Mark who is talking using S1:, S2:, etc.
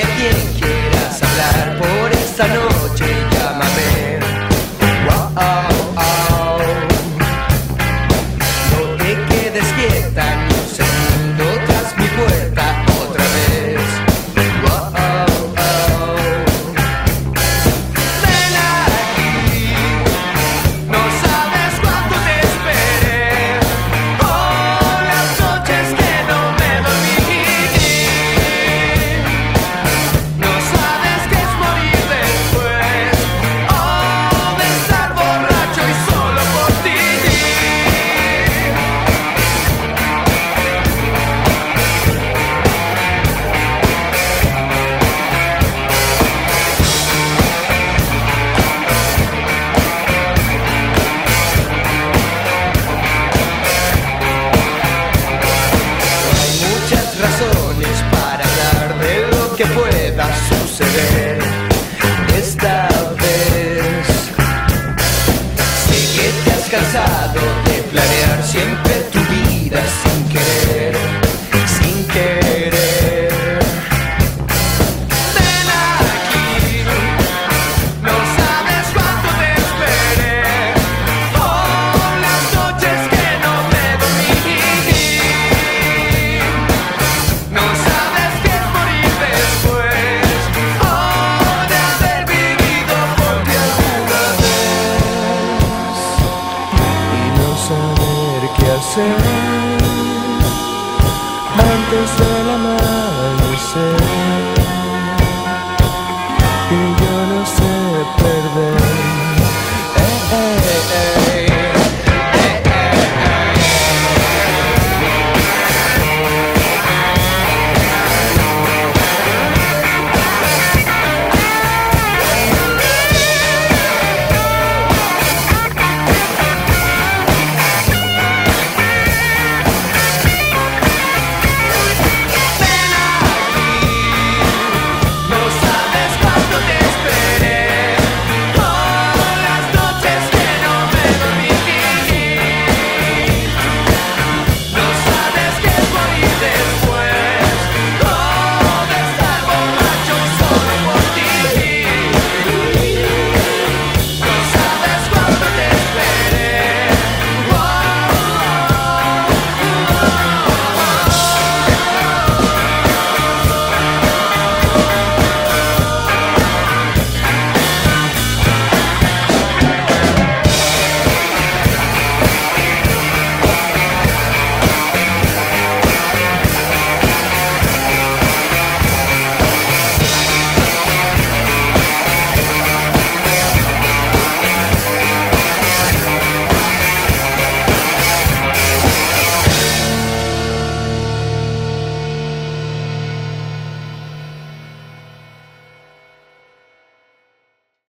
S1: de quien cansado de planear siempre tu vida.